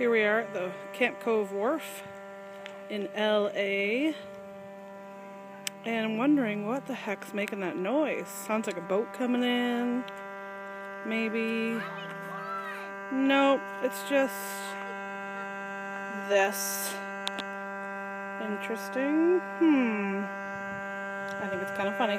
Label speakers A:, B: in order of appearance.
A: Here we are at the Camp Cove Wharf in LA. And I'm wondering what the heck's making that noise. Sounds like a boat coming in. Maybe. Nope, it's just this. Interesting. Hmm. I think it's kind of funny.